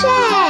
睡